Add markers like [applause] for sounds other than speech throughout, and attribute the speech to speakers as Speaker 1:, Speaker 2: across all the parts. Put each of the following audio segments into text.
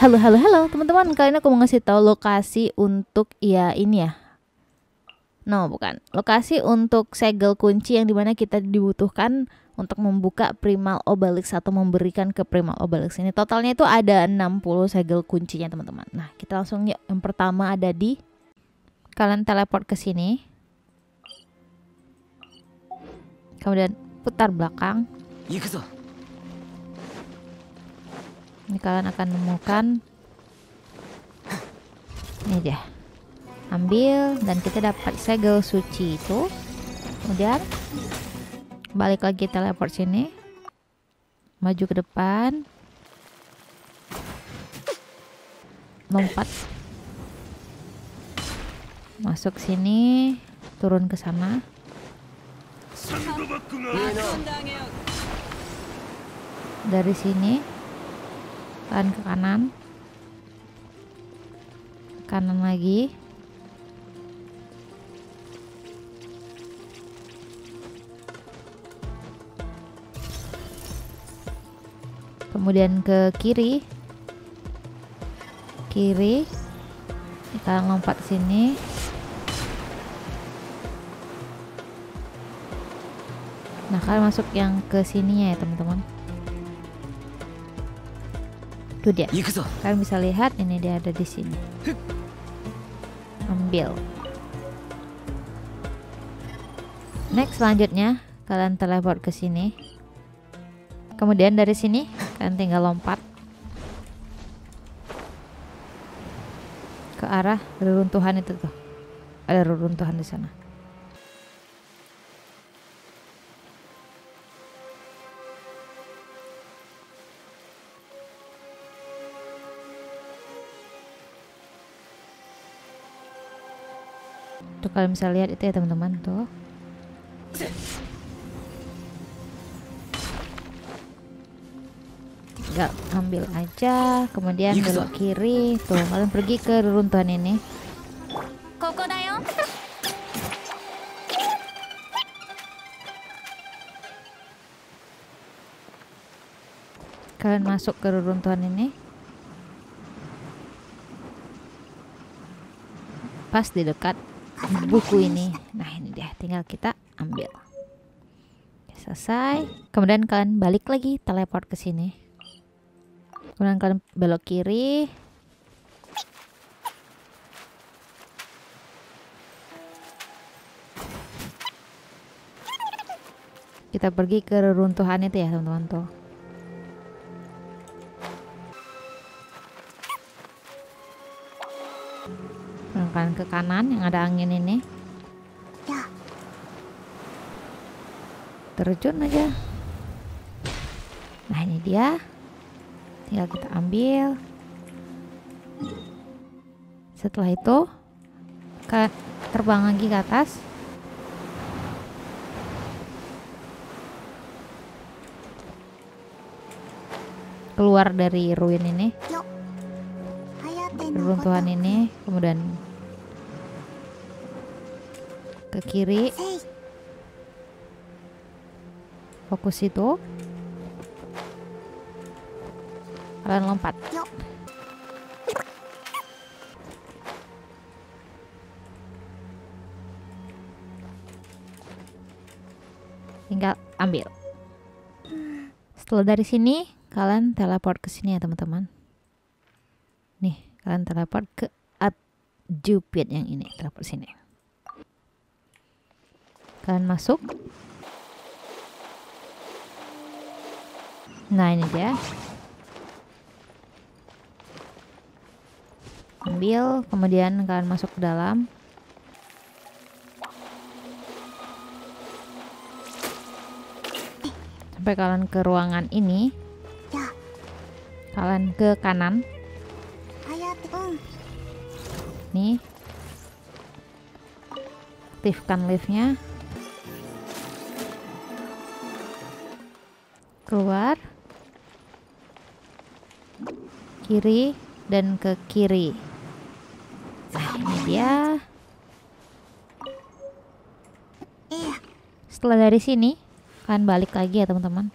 Speaker 1: Halo halo halo teman-teman. Kali ini aku mau ngasih tahu lokasi untuk ya ini ya. No bukan. Lokasi untuk segel kunci yang di mana kita dibutuhkan untuk membuka primal obelix atau memberikan ke primal obelix ini. Totalnya itu ada 60 segel kuncinya teman-teman. Nah kita langsung yuk. Yang pertama ada di kalian teleport ke sini. Kemudian putar belakang ini kalian akan menemukan ini dia. Ambil dan kita dapat segel suci itu. Kemudian balik lagi teleport sini. Maju ke depan. Lompat. Masuk sini turun ke sana. Dari sini kanan ke kanan. Kanan lagi. Kemudian ke kiri. Kiri. Kita lompat sini. Nah kalian masuk yang ke sini ya teman-teman Tuh dia. Kalian bisa lihat ini dia ada di sini. Ambil. Next selanjutnya kalian teleport ke sini. Kemudian dari sini kalian tinggal lompat ke arah reruntuhan itu tuh. Ada reruntuhan di sana. Kalian bisa lihat itu ya teman-teman tuh. Tinggal ambil aja, kemudian belok kiri. Tuh kalian pergi ke reruntuhan ini. Kalian masuk ke reruntuhan ini. Pas di dekat buku ini. Nah ini dia. Tinggal kita ambil. Selesai. Kemudian kalian balik lagi teleport ke sini. Kemudian kalian belok kiri. Kita pergi ke reruntuhan itu ya teman-teman tuh pelan ke kanan yang ada angin ini. Ya. terjun aja. Nah ini dia. Tinggal kita ambil. Setelah itu ke terbang lagi ke atas. Keluar dari ruin ini. Runtuhan ini kemudian ke kiri. Fokus itu. Kalian lompat. Tinggal ambil. Setelah dari sini kalian teleport ke sini ya teman-teman. Nih kalian teleport ke Jupit yang ini. Teleport sini kalian masuk. Nah ini dia. Ambil kemudian kalian masuk ke dalam. Sampai kalian ke ruangan ini. Kalian ke kanan. Nih. Aktifkan liftnya keluar. Kiri dan ke kiri. Nah ini dia. Iya. Setelah dari sini kan balik lagi ya teman-teman.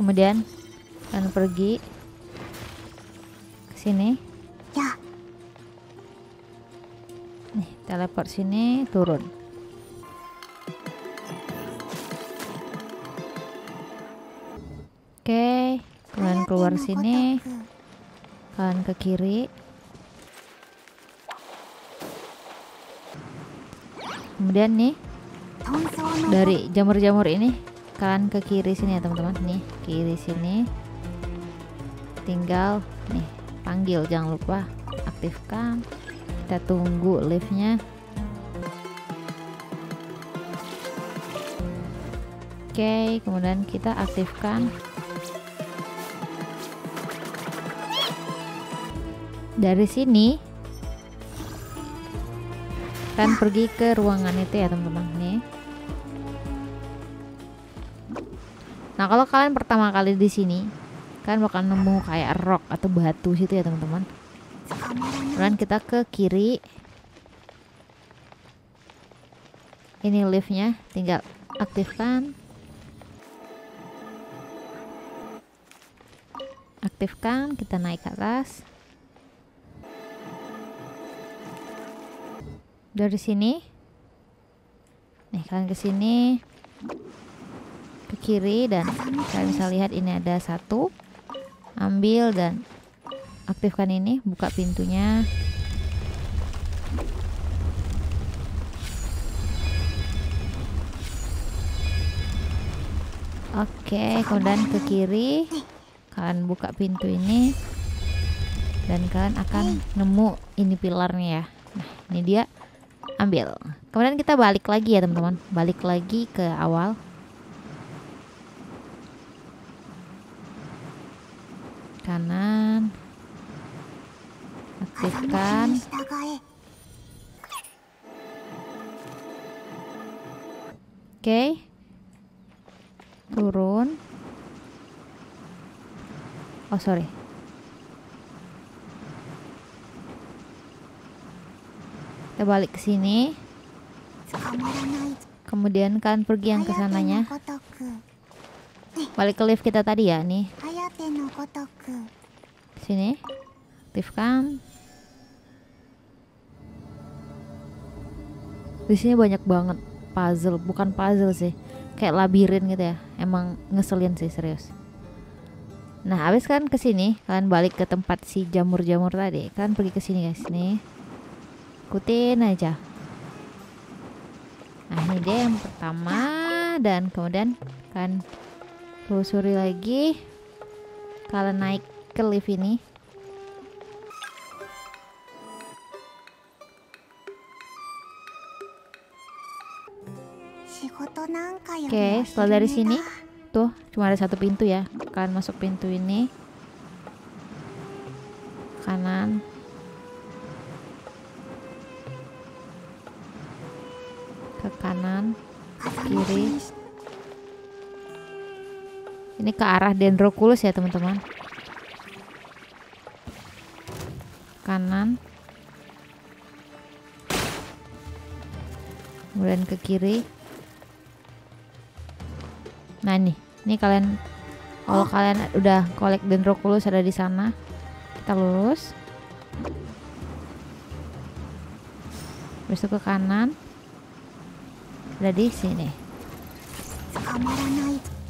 Speaker 1: Kemudian akan pergi ke sini. teleport sini turun. Oke okay,
Speaker 2: kalian keluar
Speaker 1: sini. Kalian ke kiri. Kemudian nih dari jamur-jamur ini kalian ke kiri sini ya teman-teman. Nih kiri sini. Tinggal nih panggil. Jangan lupa aktifkan kita tunggu liftnya. Oke kemudian kita aktifkan. Dari sini kan pergi ke ruangan itu ya teman-teman nih. Nah, kalau kalian pertama kali di sini, kalian bakal nemu kayak rock atau batu situ ya, teman-teman. Kemudian kita ke kiri. Ini liftnya, tinggal aktifkan. Aktifkan, kita naik ke atas. Dari sini. Nih, kalian ke sini. Ke kiri dan kalian bisa lihat ini ada satu. Ambil dan aktifkan ini, buka pintunya. Oke, kemudian ke kiri, kalian buka pintu ini, dan kalian akan nemu ini pilarnya ya. Nah, ini dia, ambil. Kemudian kita balik lagi ya teman-teman, balik lagi ke awal. Kanan, aktifkan. Oke. Turun. Oh sorry. Kita balik ke sini. Kemudian kan pergi yang ke sananya. Balik ke lift kita tadi ya nih. Sini. Aktifkan. Di sini banyak banget puzzle, bukan puzzle sih. Kayak labirin gitu ya. Emang ngeselin sih serius. Nah, habis kan ke sini, kalian balik ke tempat si jamur-jamur tadi. Kalian pergi ke sini guys, nih. Ikutin aja. Nah, ini dia yang pertama dan kemudian kalian telusuri lagi. Kalian naik ke lift ini. Oke,
Speaker 2: okay,
Speaker 1: setelah dari sini tuh cuma ada satu pintu ya. Kalian masuk pintu ini. Kanan. Ke kanan, kiri. Ini ke arah Dendroculus ya, teman-teman. Kanan. Kemudian ke kiri. Nah nih, ini kalian kalau oh. kalian udah kolek dendroculus ada di sana, kita lurus. besok ke kanan. ada di sini.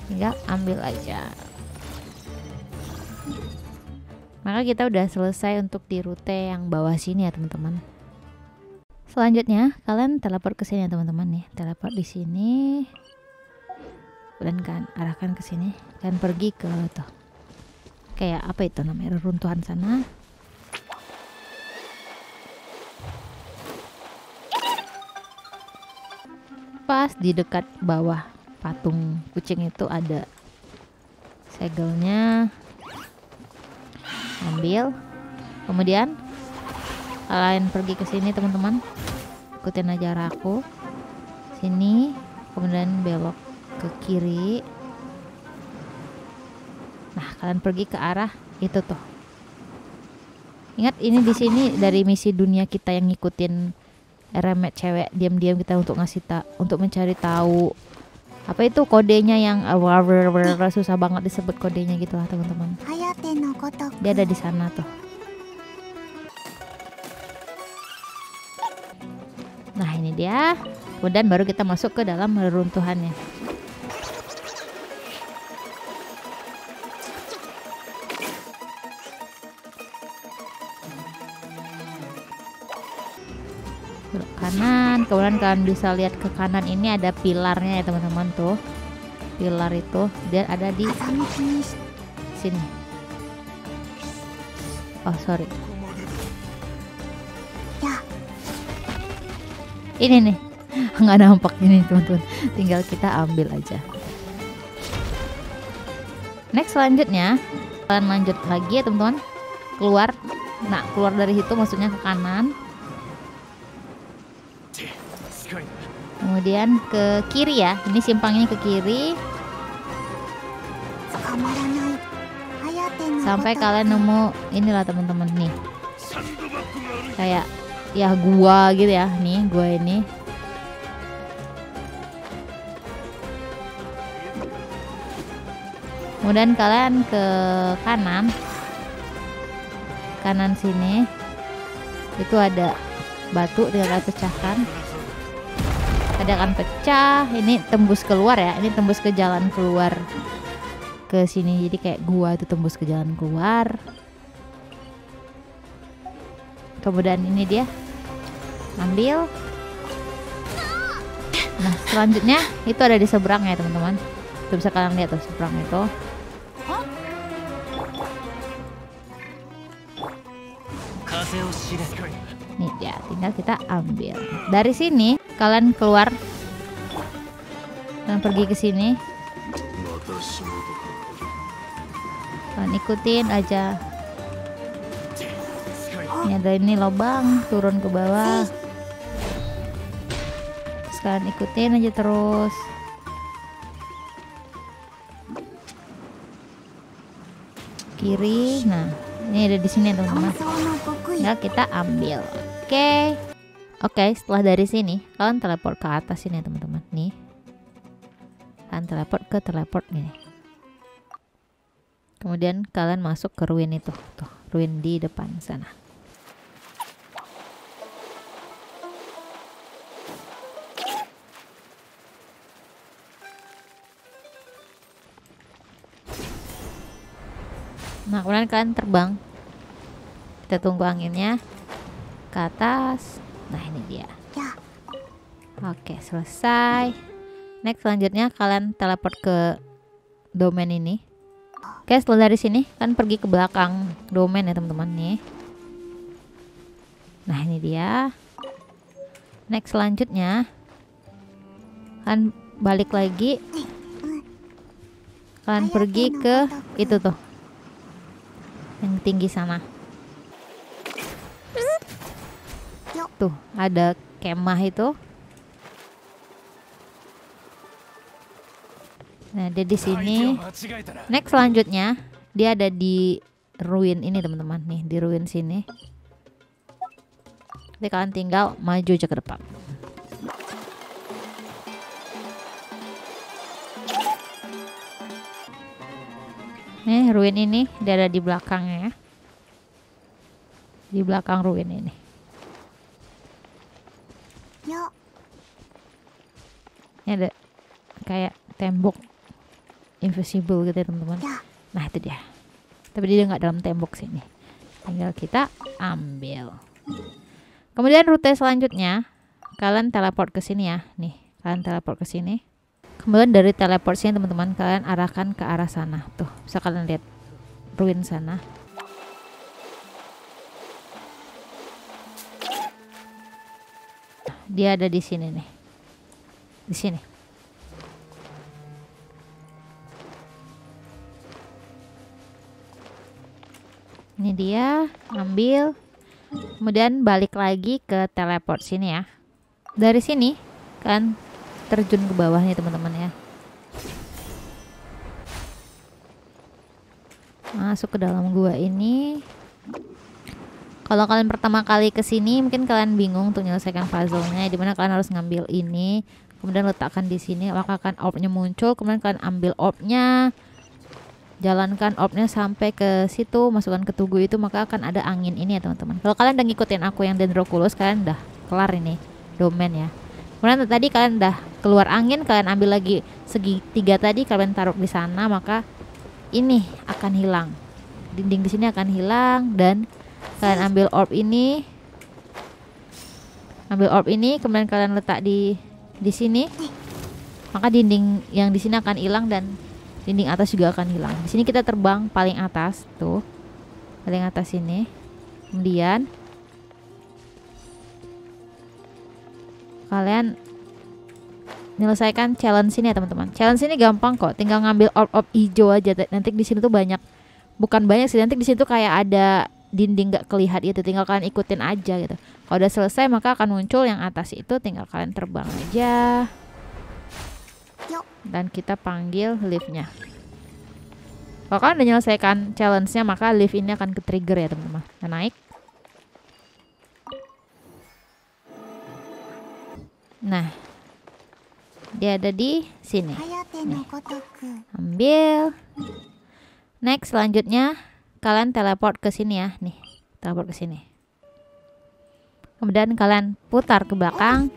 Speaker 1: Tinggal ambil aja. Maka kita udah selesai untuk di rute yang bawah sini ya, teman-teman. Selanjutnya, kalian teleport ke sini ya, teman-teman nih, Teleport di sini dan kan arahkan ke sini dan pergi ke tuh kayak apa itu namanya reruntuhan sana. Pas di dekat bawah patung kucing itu ada segelnya. Ambil. Kemudian kalian pergi ke sini teman-teman. Ikutin aja arahku sini kemudian belok ke kiri. Nah, kalian pergi ke arah itu tuh. Ingat ini di sini dari misi dunia kita yang ngikutin remet cewek diam-diam kita untuk ngasih tak untuk mencari tahu apa itu kodenya yang eh, susah banget disebut kodenya gitu lah teman-teman. Dia ada di sana tuh. Nah ini dia. Kemudian baru kita masuk ke dalam reruntuhannya. kemudian kalian bisa lihat ke kanan ini ada pilarnya ya teman-teman tuh. Pilar itu dia ada di sini. Oh sorry. Ini nih. [laughs] Nggak nampak ini teman-teman. Tinggal kita ambil aja. Next selanjutnya. Kalian lanjut lagi ya teman-teman. Keluar. Nah keluar dari situ maksudnya ke kanan. kemudian ke kiri ya. Ini simpangnya ke kiri. Sampai kalian nemu inilah teman-teman nih. Kayak ya gua gitu ya. Nih gua ini. Kemudian kalian ke kanan. Kanan sini. Itu ada batu tinggal pecahkan ada akan pecah ini tembus keluar ya ini tembus ke jalan keluar ke sini. Jadi kayak gua itu tembus ke jalan keluar. Kemudian ini dia. Ambil. Nah selanjutnya itu ada di seberang ya teman-teman. Tuh bisa kalian lihat tuh seberang itu. Nih ya tinggal kita ambil. Dari sini kalian keluar. Kalian pergi ke sini. Kalian ikutin aja. Ini ada ini lobang turun ke bawah. Sekarang ikutin aja terus. Kiri nah ini ada di sini teman-teman. Nah kita ambil. Oke. okay oke setelah dari sini kalian teleport ke atas sini ya teman-teman. Nih. Kalian teleport ke teleport gini kemudian kalian masuk ke ruin itu. Tuh ruin di depan sana. Nah kemudian kalian terbang. Kita tunggu anginnya ke atas nah ini dia.
Speaker 2: や
Speaker 1: oke selesai. Next selanjutnya kalian teleport ke domain ini. Oke setelah dari sini kan pergi ke belakang domain ya teman-teman nih. Nah ini dia. Next selanjutnya kan balik lagi. Kalian pergi ke itu tuh yang tinggi sana tuh ada kemah itu. Nah dia di sini. Next selanjutnya dia ada di ruin ini teman-teman. Nih di ruin sini. Jadi kalian tinggal maju aja ke depan. Nih ruin ini dia ada di belakangnya ya. Di belakang ruin ini ini ada kayak tembok invisible gitu ya teman-teman.
Speaker 2: や
Speaker 1: nah itu dia. Tapi dia nggak dalam tembok sini tinggal kita ambil. Kemudian rute selanjutnya kalian teleport ke sini ya nih. Kalian teleport ke sini. Kemudian dari teleport sini teman-teman kalian arahkan ke arah sana. Tuh bisa kalian lihat ruin sana. Dia ada di sini nih di sini. Ini dia ambil. Kemudian balik lagi ke teleport sini ya. Dari sini kan terjun ke bawah nih teman-teman ya. Masuk ke dalam gua ini. Kalau kalian pertama kali ke sini mungkin kalian bingung untuk menyelesaikan puzzle-nya di mana kalian harus ngambil ini kemudian letakkan di sini maka akan orbnya muncul kemudian kalian ambil orbnya jalankan orbnya sampai ke situ masukkan ke tugu itu maka akan ada angin ini ya teman-teman. Kalau kalian udah ngikutin aku yang dendroculus kalian udah kelar ini domain ya. Kemudian tadi kalian udah keluar angin kalian ambil lagi segi tiga tadi kalian taruh di sana maka ini akan hilang. Dinding di sini akan hilang dan kalian ambil orb ini. Ambil orb ini kemudian kalian letak di di sini maka dinding yang di sini akan hilang dan dinding atas juga akan hilang. Di sini kita terbang paling atas tuh. Paling atas ini. Kemudian kalian menyelesaikan challenge ini ya teman-teman. Challenge ini gampang kok tinggal ngambil orb orb hijau aja. Nanti di sini tuh banyak bukan banyak sih nanti di situ kayak ada dinding gak kelihat itu tinggal kalian ikutin aja gitu. Kalau udah selesai maka akan muncul yang atas itu tinggal kalian terbang aja. Dan kita panggil liftnya. Kalau kalian udah menyelesaikan challenge-nya maka lift ini akan ke trigger ya teman-teman. Nah, naik. Nah dia ada di sini. Nih. ambil. Next selanjutnya kalian teleport ke sini ya. Nih teleport ke sini. Kemudian kalian putar ke belakang.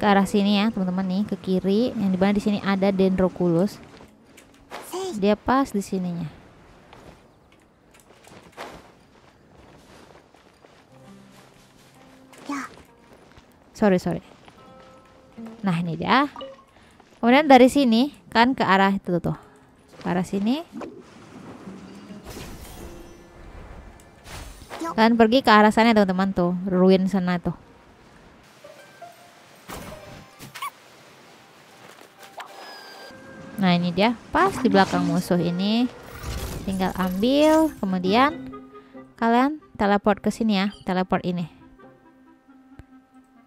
Speaker 1: Ke arah sini ya teman-teman. Nih ke kiri. Yang di mana di sini ada dendroculus. Dia pas di sininya.
Speaker 2: Ya.
Speaker 1: sorry sorry. Nah ini dia kemudian dari sini kan ke arah itu tuh. Ke arah sini. Kalian pergi ke arah sana teman-teman tuh. Ruin sana tuh. Nah ini dia. Pas di belakang musuh ini. Tinggal ambil kemudian kalian teleport ke sini ya. Teleport ini.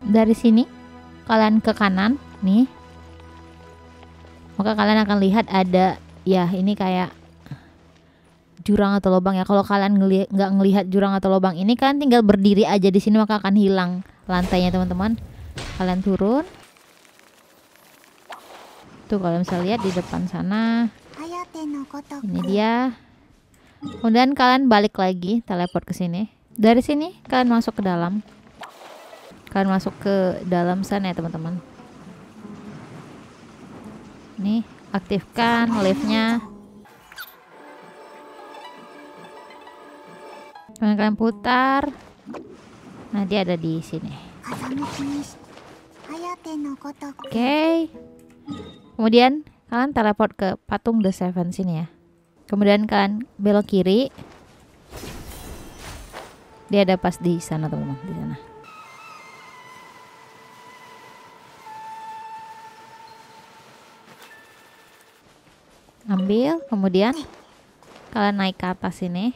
Speaker 1: Dari sini kalian ke kanan. Nih maka kalian akan lihat ada ya ini kayak jurang atau lubang ya. Kalau kalian nggak ngelihat jurang atau lubang ini kalian tinggal berdiri aja di sini maka akan hilang lantainya teman-teman. Kalian turun. Tuh kalau bisa lihat di depan sana. Ini dia. Kemudian kalian balik lagi teleport ke sini. Dari sini kalian masuk ke dalam. Kalian masuk ke dalam sana ya teman-teman nih aktifkan liftnya kemudian kalian putar. Nah dia ada di sini. Oke. Okay. kemudian kalian teleport ke patung the seven sini ya. Kemudian kalian belok kiri. Dia ada pas di sana teman-teman di sana ambil kemudian kalian naik ke atas ini.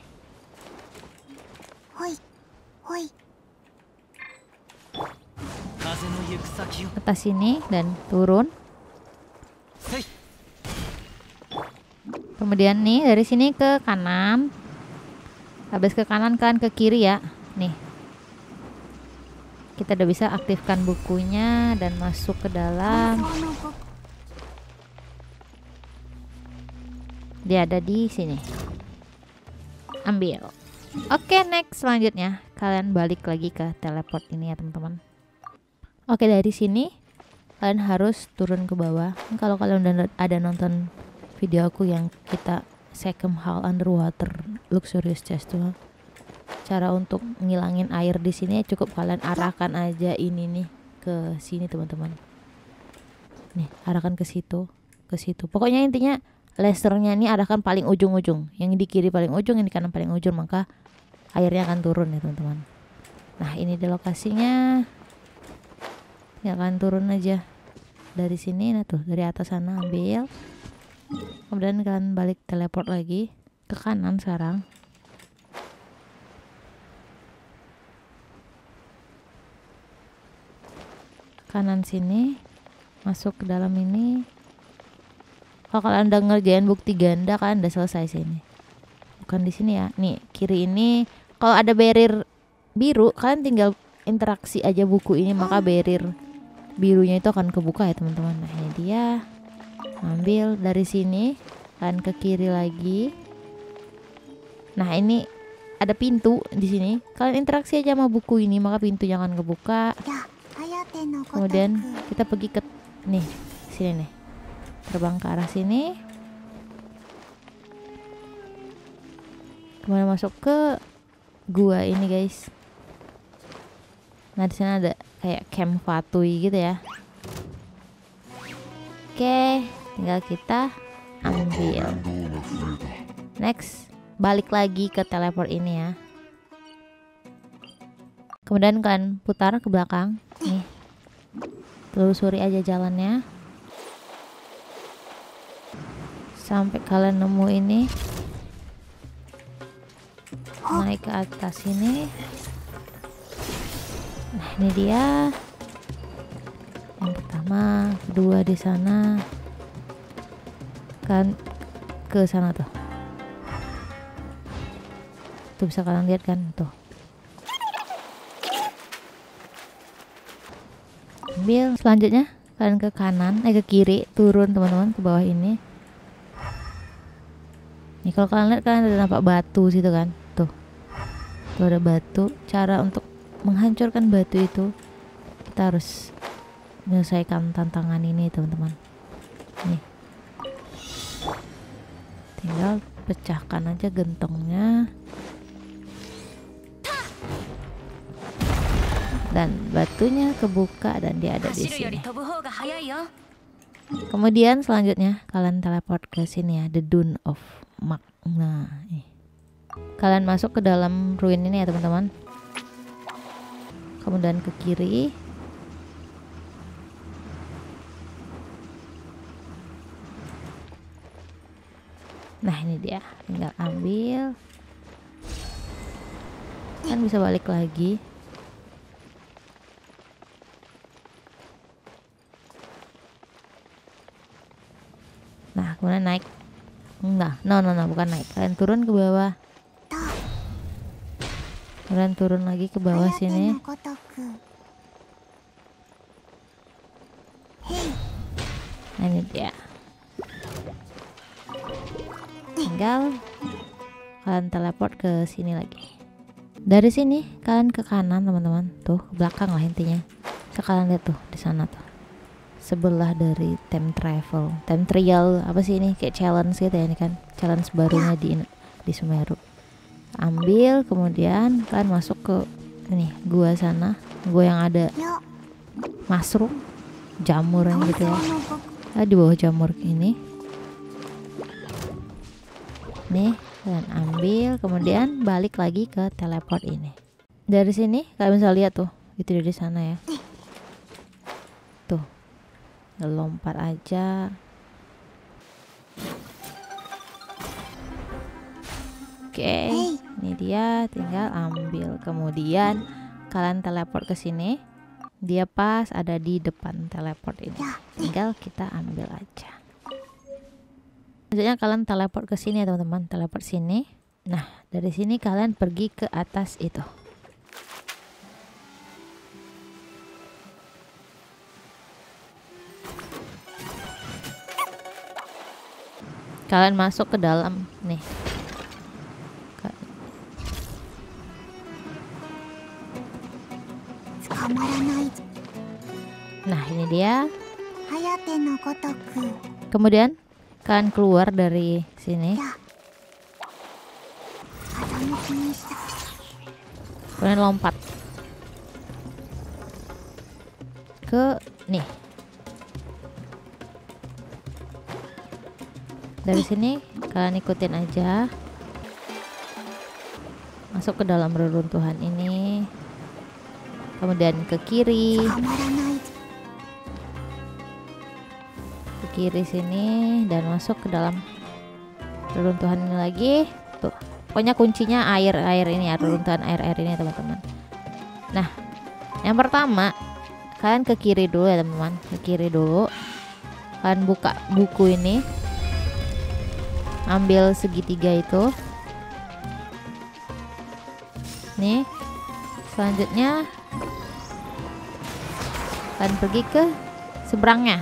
Speaker 1: Atas sini dan turun. Kemudian nih dari sini ke kanan. Habis ke kanan kalian ke kiri ya. Nih. Kita udah bisa aktifkan bukunya dan masuk ke dalam dia ada di sini. Ambil. Oke okay, next selanjutnya. Kalian balik lagi ke teleport ini ya teman-teman. Oke okay, dari sini kalian harus turun ke bawah. Kalau kalian udah ada nonton video aku yang kita second hall underwater luxurious chest tuh cara untuk ngilangin air di sini cukup kalian arahkan aja ini nih ke sini teman-teman. Nih arahkan ke situ ke situ. Pokoknya intinya lasernya ini arahkan paling ujung-ujung. Yang di kiri paling ujung yang di kanan paling ujung maka airnya akan turun ya teman-teman. Nah ini di lokasinya. Ya akan turun aja dari sini nah tuh dari atas sana ambil. Kemudian kalian balik teleport lagi ke kanan sekarang. Kanan sini masuk ke dalam ini kalau kalian udah ngerjain bukti ganda kan, udah selesai sini. Bukan di sini ya nih kiri ini. Kalau ada barrier biru kalian tinggal interaksi aja buku ini maka barrier birunya itu akan kebuka ya teman-teman. Nah ini dia. Ambil dari sini kan ke kiri lagi. Nah ini ada pintu di sini. Kalian interaksi aja sama buku ini maka pintunya akan kebuka.
Speaker 2: Ya,
Speaker 1: Kemudian kita pergi ke nih sini nih terbang ke arah sini. Kemudian masuk ke gua ini guys. Nah di sana ada kayak camp fatui gitu ya. Oke tinggal kita ambil. Next balik lagi ke teleport ini ya. Kemudian kalian putar ke belakang. Nih telusuri aja jalannya sampai kalian nemu ini. Naik ke atas ini. Nah ini dia. Yang pertama kedua di sana. Kan ke sana tuh. Tuh bisa kalian lihat kan tuh. Ambil selanjutnya. Kalian ke kanan eh ke kiri turun teman-teman ke bawah ini Nih kalau kalian lihat kalian ada nampak batu situ kan? Tuh. Tuh ada batu. Cara untuk menghancurkan batu itu kita harus menyelesaikan tantangan ini, teman-teman. Nih. Tinggal pecahkan aja gentongnya. Dan batunya kebuka dan dia ada di sini. Kemudian selanjutnya kalian teleport ke sini ya, The Dune of Mag. Nah, ini. Kalian masuk ke dalam ruin ini ya teman-teman. Kemudian ke kiri. Nah ini dia, tinggal ambil. Kan bisa balik lagi. Nah, kemudian naik. Nah, no, no, no, bukan naik. Kalian turun ke bawah. Kalian turun lagi ke bawah sini. Nah, ini dia. Tinggal kalian teleport ke sini lagi. Dari sini kalian ke kanan, teman-teman. Tuh, ke belakang lah intinya. Sekalian lihat tuh di sana tuh sebelah dari time travel. Time trial apa sih ini? Kayak challenge gitu ya ini kan. Challenge barunya di di Semeru. Ambil kemudian kan masuk ke ini gua sana. Gua yang ada mushroom jamur yang gitu ya. nah, di bawah jamur ini. Nih kalian ambil kemudian balik lagi ke teleport ini. Dari sini kalian bisa lihat tuh itu dari sana ya. Lompat aja. Oke, ini dia, tinggal ambil. Kemudian kalian teleport ke sini. Dia pas ada di depan teleport ini. Tinggal kita ambil aja. Selanjutnya kalian teleport ke sini ya teman-teman, teleport sini. Nah, dari sini kalian pergi ke atas itu. kalian masuk ke dalam nih. Nah ini dia. Kemudian kalian keluar dari sini. Kalian lompat. Ke nih. dari sini kalian ikutin aja. Masuk ke dalam reruntuhan ini. Kemudian ke kiri. Ke kiri sini dan masuk ke dalam reruntuhan ini lagi. Tuh pokoknya kuncinya air air ini ya reruntuhan air air ini teman-teman. Nah yang pertama kalian ke kiri dulu ya teman-teman. Ke kiri dulu. Kalian buka buku ini ambil segitiga itu. Nih, selanjutnya kalian pergi ke seberangnya.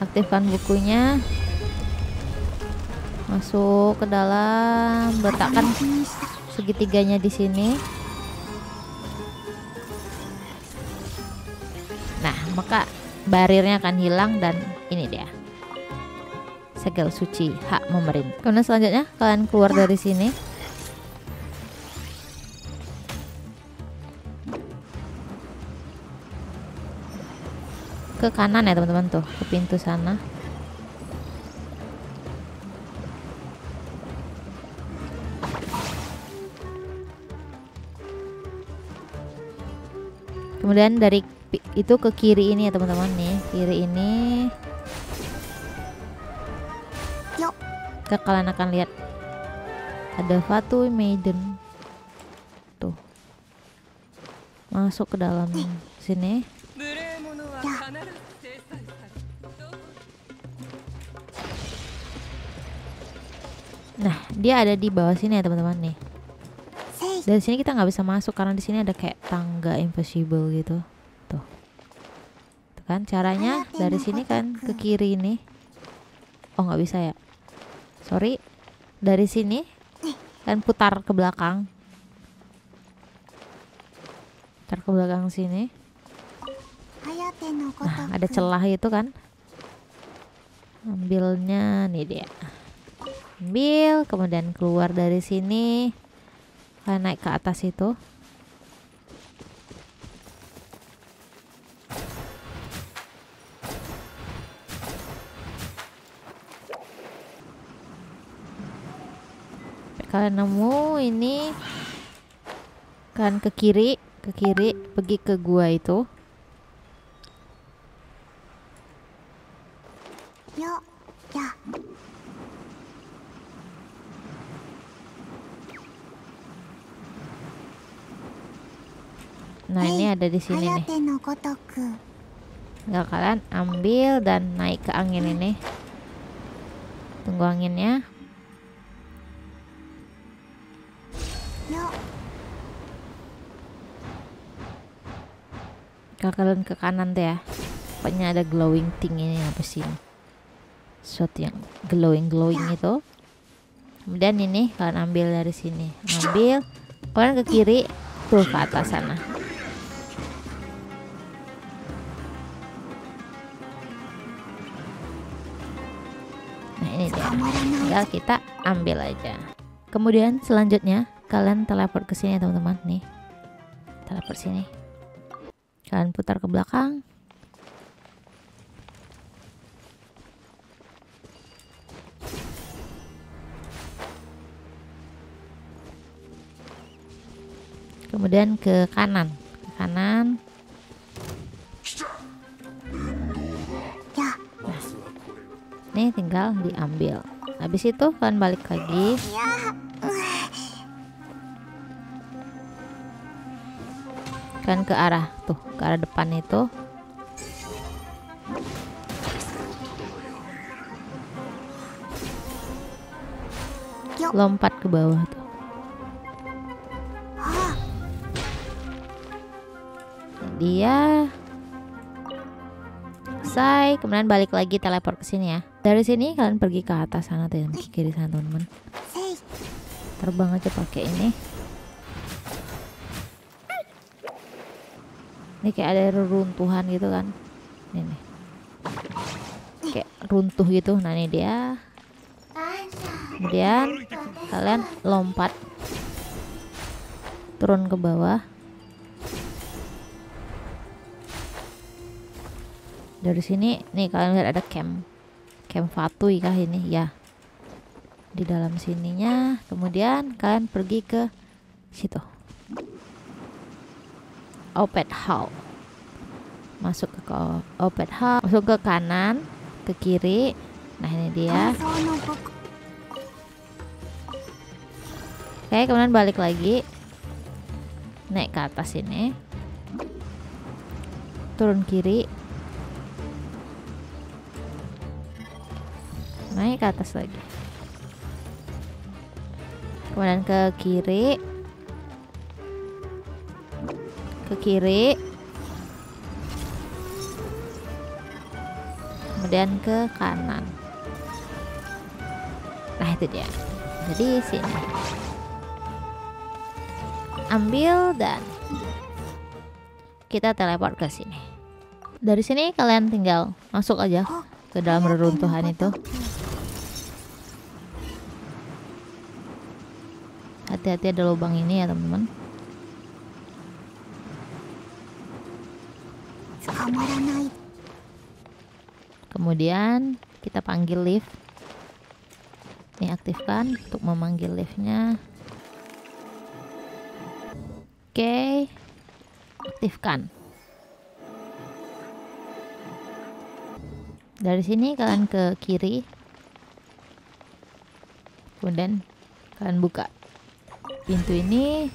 Speaker 1: Aktifkan bukunya. Masuk ke dalam letakkan segitiganya di sini. Nah maka barirnya akan hilang dan ini dia segel suci hak memerintah kemudian selanjutnya kalian keluar dari sini. Ke kanan ya teman-teman tuh ke pintu sana. Kemudian dari itu ke kiri ini ya teman-teman nih. Kiri ini ke kalian akan lihat ada Fatu Maiden tuh masuk ke dalam sini Nah, dia ada di bawah sini ya teman-teman nih. Dari sini kita nggak bisa masuk karena di sini ada kayak tangga invisible gitu. Tuh. Tuh kan caranya dari sini kan ke kiri ini. Oh nggak bisa ya. Sorry. Dari sini kan putar ke belakang. Putar ke belakang sini. Nah, ada celah itu kan. Ambilnya nih dia ambil kemudian keluar dari sini naik ke atas itu kalian nemu ini kan ke kiri ke kiri pergi ke gua itu
Speaker 2: ya ya
Speaker 1: Nah ini ada di sini nih. Tinggal kalian ambil dan naik ke angin ini. Tunggu anginnya. Kalian ke kanan tuh ya. Pokoknya ada glowing thing ini apa sih ini? Yang glowing glowing itu. Kemudian ini kalian ambil dari sini. Ambil. Kalian ke kiri tuh ke atas sana. ini dia tinggal kita ambil aja kemudian selanjutnya kalian teleport ke sini teman-teman nih teleport sini kalian putar ke belakang. Kemudian ke kanan. Ke kanan. Nih tinggal diambil. Habis itu kalian balik lagi kan ke arah tuh ke arah depan itu. Lompat ke bawah tuh. Dia selesai. Kemudian balik lagi teleport ke sini ya. Dari sini kalian pergi ke atas sana tuh yang kiri sana teman-teman. Terbang aja pakai ini ini kayak ada reruntuhan gitu kan. Ini nih. Kayak runtuh gitu. Nah ini dia. Kemudian kalian lompat. Turun ke bawah. Dari sini nih kalian lihat ada camp. Camp Fatui kah ini? Ya. Di dalam sininya. Kemudian kalian pergi ke situ Opet Hall. Masuk ke Opet Hall. Masuk ke kanan ke kiri. Nah ini dia. Oke kemudian balik lagi. Naik ke atas ini. Turun kiri. Naik ke atas lagi. Kemudian ke kiri ke kiri. Kemudian ke kanan. Nah itu dia. Jadi sini. Ambil dan kita teleport ke sini. Dari sini kalian tinggal masuk aja ke dalam reruntuhan itu. Hati-hati ada lubang ini ya teman-teman. Kemudian kita panggil lift. Ini aktifkan untuk memanggil liftnya. Oke aktifkan. Dari sini kalian ke kiri. Kemudian kalian buka pintu ini.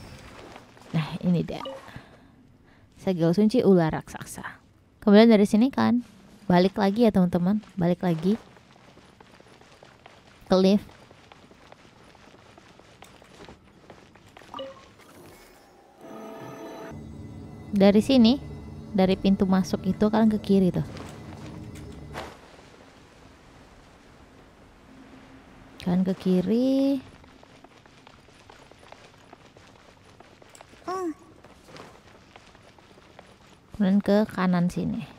Speaker 1: Nah ini dia. Segel sunci ular raksasa. Kemudian dari sini kan balik lagi ya teman-teman. Balik lagi. Ke lift. Dari sini dari pintu masuk itu kalian ke kiri tuh. Kalian ke kiri.
Speaker 2: うん
Speaker 1: kemudian ke kanan sini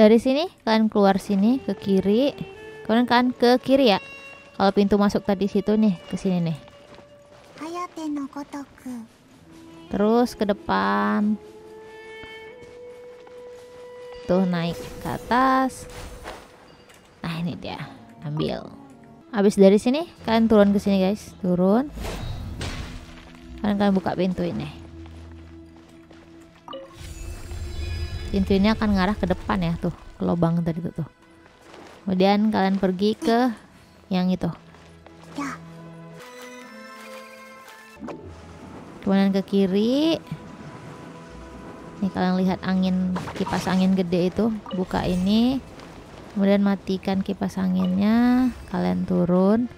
Speaker 1: dari sini kalian keluar sini ke kiri. Kalian kan ke kiri ya. Kalau pintu masuk tadi situ nih ke sini nih. Terus ke depan. Tuh naik ke atas. Nah ini dia. Ambil. Habis dari sini kalian turun ke sini guys. Turun. Kalian kalian buka pintu ini. Pintu ini akan ngarah ke depan ya tuh ke lubang tadi tuh, tuh. kemudian kalian pergi ke yang itu.
Speaker 2: や
Speaker 1: kemudian ke kiri. Nih kalian lihat angin kipas angin gede itu. Buka ini. Kemudian matikan kipas anginnya. Kalian turun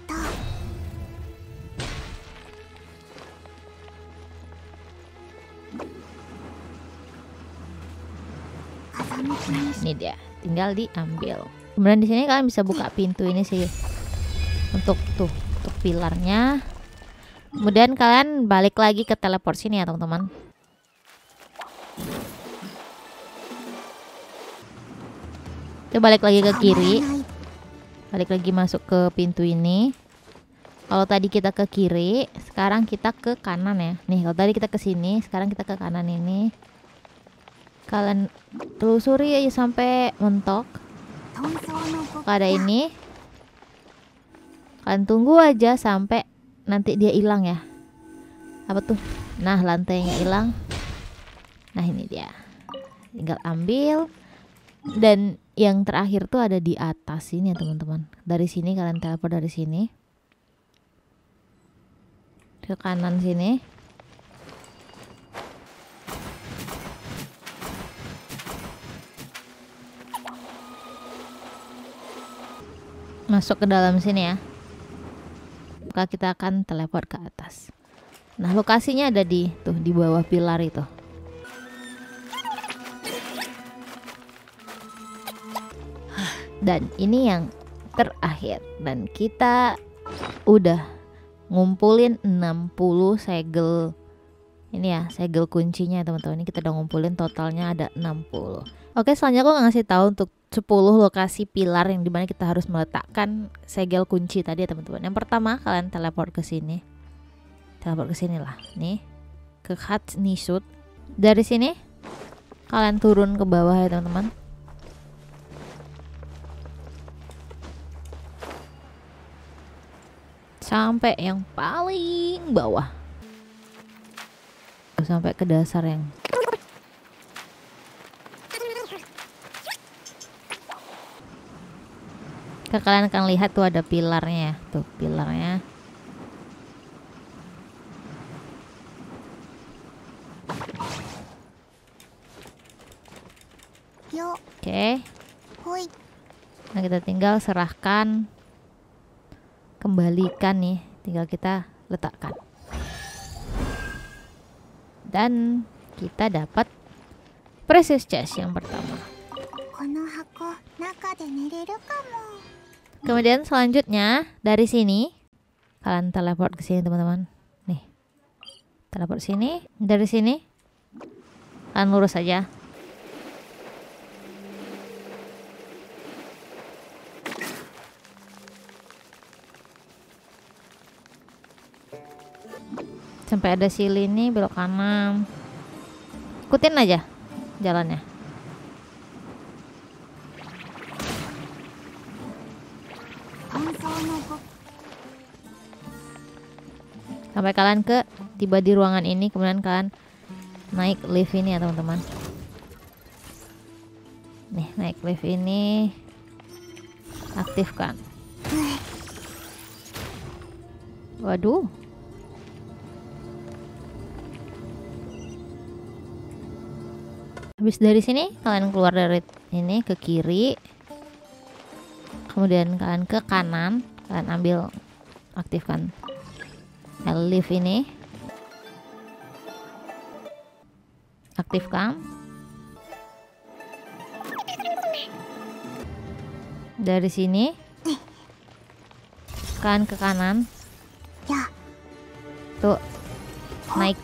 Speaker 1: ini dia tinggal diambil. Kemudian di sini kalian bisa buka pintu ini sih. Untuk tuh untuk pilarnya. Kemudian kalian balik lagi ke teleport sini ya teman-teman. Itu balik lagi ke kiri. Balik lagi masuk ke pintu ini. Kalau tadi kita ke kiri sekarang kita ke kanan ya. Nih kalau tadi kita ke sini sekarang kita ke kanan ini kalian telusuri aja sampai mentok. Ada ini kalian tunggu aja sampai nanti dia hilang ya. Apa tuh? Nah lantainya hilang. Nah ini dia. Tinggal ambil. Dan yang terakhir tuh ada di atas ini ya teman-teman. Dari sini kalian teleport dari sini. Ke kanan sini. Masuk ke dalam sini ya. Maka kita akan teleport ke atas. Nah lokasinya ada di tuh di bawah pilar itu. Dan ini yang terakhir. Dan kita udah ngumpulin 60 segel. Ini ya segel kuncinya ya, teman-teman. Ini kita udah ngumpulin totalnya ada 60 oke selanjutnya aku ngasih tahu untuk 10 lokasi pilar yang di mana kita harus meletakkan segel kunci tadi ya teman-teman. Yang pertama kalian teleport ke sini. Teleport ke sini lah. Nih ke Hat Nisut dari sini kalian turun ke bawah ya teman-teman. Sampai yang paling bawah. Sampai ke dasar yang Ke kalian akan lihat tuh ada pilarnya tuh pilarnya Oke.
Speaker 2: Okay.
Speaker 1: Nah kita tinggal serahkan, kembalikan nih, tinggal kita letakkan. Dan kita dapat precious chest yang pertama. Kemudian selanjutnya dari sini kalian teleport ke sini teman-teman. Nih. Teleport sini, dari sini kalian lurus aja. Sampai ada sili ini belok kanan. Ikutin aja jalannya. Sampai kalian ke tiba di ruangan ini kemudian kalian naik lift ini ya teman-teman. Nih naik lift ini. Aktifkan. Waduh. Habis dari sini kalian keluar dari ini ke kiri. Kemudian kalian ke kanan kalian ambil aktifkan lift ini. Aktifkan. Dari sini. Kan ke kanan.
Speaker 2: Ya.
Speaker 1: Tuh. Naik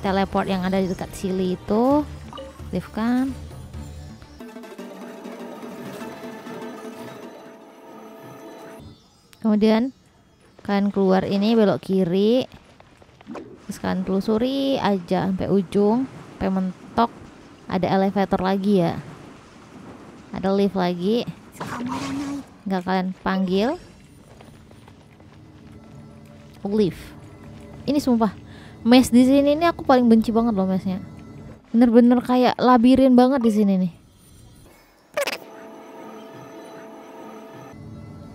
Speaker 1: teleport yang ada di dekat sili itu. Aktifkan. Kemudian kalian keluar ini belok kiri. Terus kalian telusuri aja sampai ujung sampai mentok. Ada elevator lagi ya. Ada lift lagi. Nggak kalian panggil. Lift. Ini sumpah mes di sini ini aku paling benci banget loh mesnya. Bener-bener kayak labirin banget di sini nih.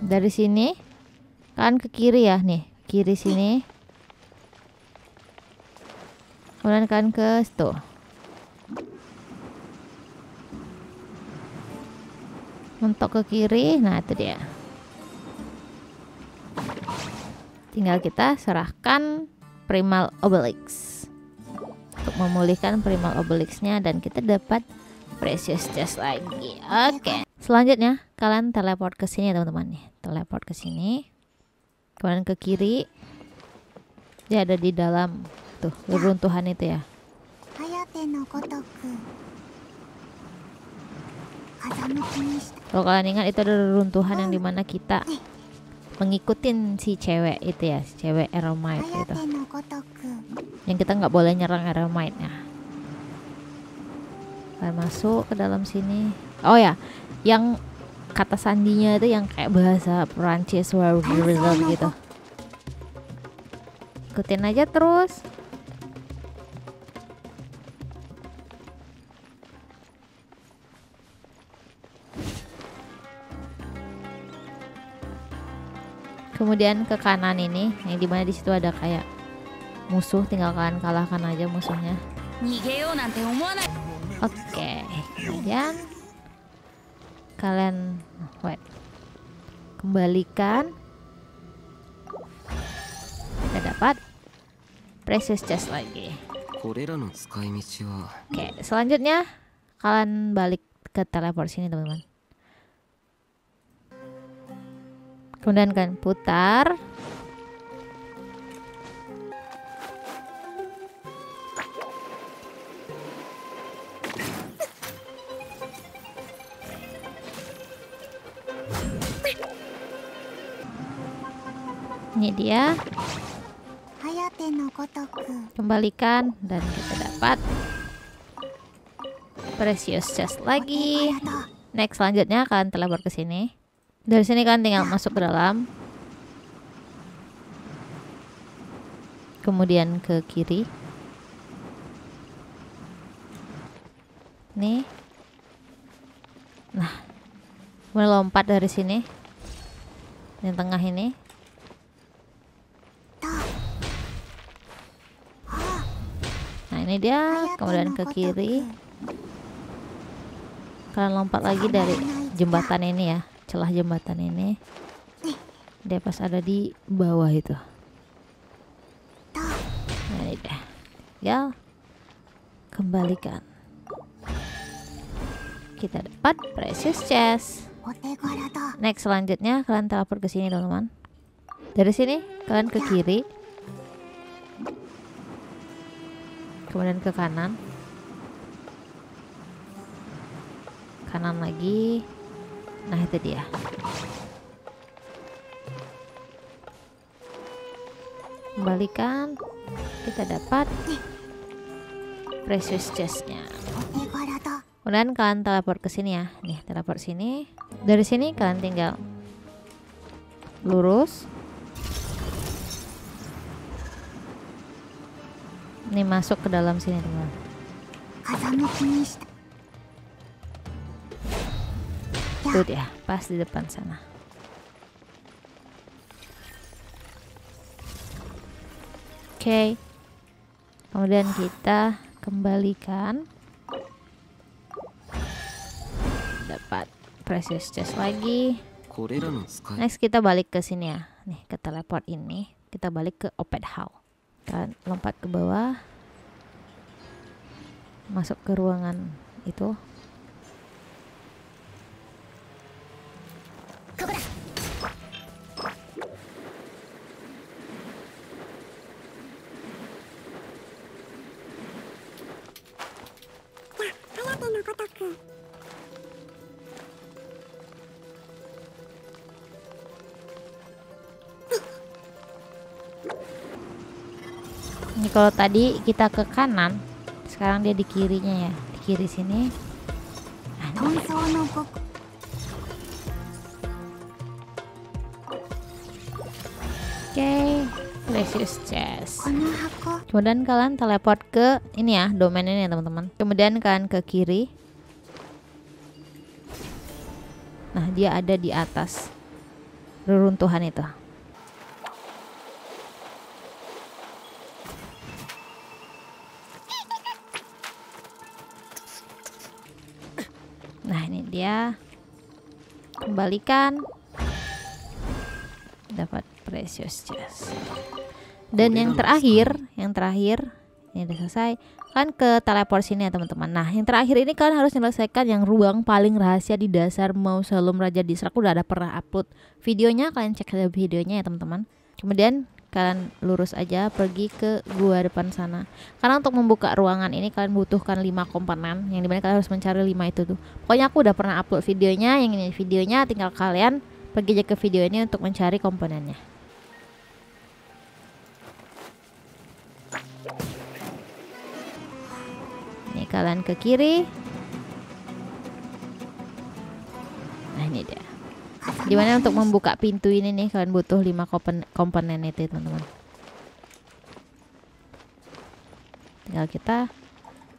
Speaker 1: Dari sini kan ke kiri ya nih. Kiri sini. Kemudian kan ke situ. Mentok ke kiri nah itu dia. Tinggal kita serahkan primal obelix. Untuk memulihkan primal obelixnya dan kita dapat precious chest lagi. Oke. Okay. selanjutnya kalian teleport ke sini teman-teman nih. Teleport ke sini kemudian ke kiri. Dia ada di dalam tuh reruntuhan itu ya. Kalau kalian ingat itu ada reruntuhan yang di mana kita mengikutin si cewek itu ya si cewek Eremite itu. Yang kita nggak boleh nyerang Eremite ya. Kalian masuk ke dalam sini. Oh ya yang kata sandinya itu yang kayak bahasa Perancis gitu. ikutin aja terus. Kemudian ke kanan ini yang di mana di situ ada kayak musuh tinggal kalian kalahkan aja musuhnya. Oke okay. kemudian kalian wait. Kembalikan. Kita dapat precious chest lagi. Oke selanjutnya kalian balik ke teleport sini teman-teman. Kemudian kan putar ini dia. Kembalikan dan kita dapat precious chest lagi. Next selanjutnya kalian teleport ke sini. Dari sini kan tinggal masuk ke dalam. Kemudian ke kiri. Nih. Nah mulai lompat dari sini. Yang tengah ini ini dia kemudian ke kiri. kalian lompat lagi dari jembatan ini ya celah jembatan ini. Dia pas ada di bawah itu. Nah ini dia. Ya kembalikan. Kita dapat precious chest. Next selanjutnya kalian teleport ke sini teman-teman dari sini kalian ke kiri. kemudian ke kanan. Kanan lagi. Nah itu dia. Kembalikan. Kita dapat precious chestnya. Kemudian kalian teleport ke sini ya. Nih teleport sini. Dari sini kalian tinggal lurus. nih masuk ke dalam sini teman. Itu dia, pas di depan sana. Oke. Okay. Kemudian kita kembalikan. Dapat precious chest lagi. Next kita balik ke sini ya. Nih, ke teleport ini. Kita balik ke Opet House. Kalian lompat ke bawah. Masuk ke ruangan itu. kalau tadi kita ke kanan sekarang dia di kirinya ya. Di kiri sini. Oke okay. precious chest. Kemudian kalian teleport ke ini ya domain ini ya teman-teman. Kemudian kalian ke kiri. Nah dia ada di atas. Reruntuhan itu. Nah, ini dia. Kembalikan. Dapat precious chest. Dan yang terakhir, yang terakhir ini udah selesai. Kan ke teleport sini ya teman-teman. Nah, yang terakhir ini kalian harus menyelesaikan yang ruang paling rahasia di dasar mausoleum Raja Disrak. Udah ada pernah upload videonya, kalian cek aja videonya ya teman-teman. Kemudian kalian lurus aja pergi ke gua depan sana. Karena untuk membuka ruangan ini kalian butuhkan 5 komponen yang di mana kalian harus mencari 5 itu tuh. Pokoknya aku udah pernah upload videonya, yang ini videonya tinggal kalian pergi aja ke video ini untuk mencari komponennya. Ini kalian ke kiri. Nah ini dia. Gimana untuk membuka pintu ini nih? Kalian butuh 5 komponen, komponen itu teman-teman. Tinggal kita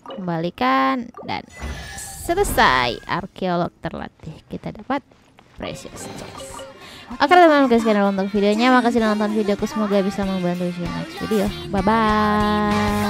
Speaker 1: kembalikan dan selesai arkeolog terlatih. Kita dapat precious chest. Oke teman-teman guys sekian untuk videonya. Makasih udah nonton videoku. Semoga bisa membantu you next video. Bye bye